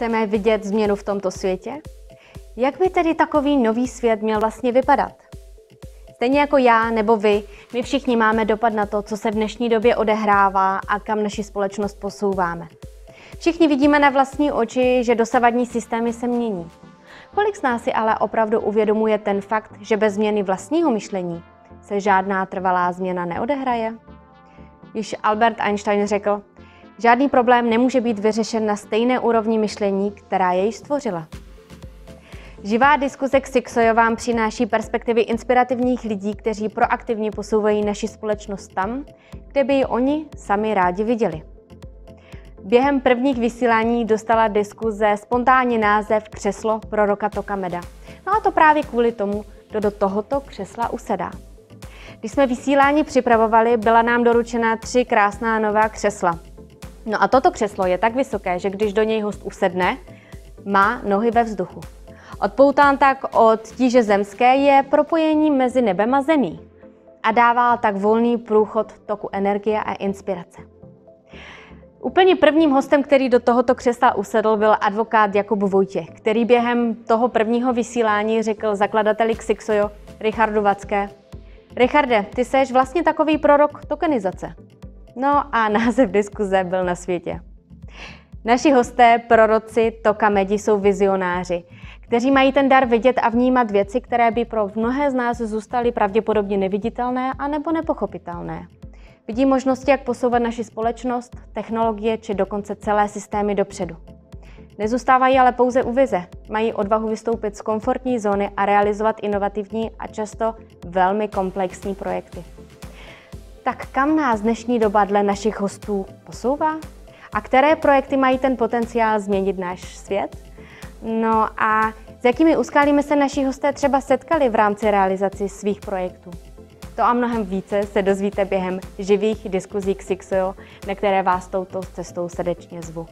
Chceme vidět změnu v tomto světě? Jak by tedy takový nový svět měl vlastně vypadat? Stejně jako já nebo vy, my všichni máme dopad na to, co se v dnešní době odehrává a kam naši společnost posouváme. Všichni vidíme na vlastní oči, že dosavadní systémy se mění. Kolik z nás si ale opravdu uvědomuje ten fakt, že bez změny vlastního myšlení se žádná trvalá změna neodehraje? Již Albert Einstein řekl, žádný problém nemůže být vyřešen na stejné úrovni myšlení, která jej stvořila. Živá diskuze k Sixojo vám přináší perspektivy inspirativních lidí, kteří proaktivně posouvají naši společnost tam, kde by ji oni sami rádi viděli. Během prvních vysílání dostala diskuze spontánně název Křeslo proroka Tokameda. No a to právě kvůli tomu, kdo do tohoto křesla usedá. Když jsme vysílání připravovali, byla nám doručena tři krásná nová křesla. No a toto křeslo je tak vysoké, že když do něj host usedne, má nohy ve vzduchu. Odpoután tak od tíže zemské je propojení mezi nebem a zemí a dává tak volný průchod toku energie a inspirace. Úplně prvním hostem, který do tohoto křesla usedl, byl advokát Jakub Vojtěch, který během toho prvního vysílání řekl zakladateli Xixojo Richardu Vacké, Richarde, ty seš vlastně takový prorok tokenizace. No a název diskuze byl na světě. Naši hosté, proroci Tokamedi, jsou vizionáři, kteří mají ten dar vidět a vnímat věci, které by pro mnohé z nás zůstaly pravděpodobně neviditelné a nebo nepochopitelné. Vidí možnosti, jak posouvat naši společnost, technologie či dokonce celé systémy dopředu. Nezůstávají ale pouze u vize. Mají odvahu vystoupit z komfortní zóny a realizovat inovativní a často velmi komplexní projekty. Tak kam nás dnešní doba dle našich hostů posouvá? A které projekty mají ten potenciál změnit náš svět? No a s jakými úskalími se naši hosté třeba setkali v rámci realizaci svých projektů? To a mnohem více se dozvíte během živých diskuzí k Sixo, na které vás touto cestou srdečně zvu.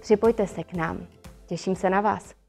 Připojte se k nám. Těším se na vás.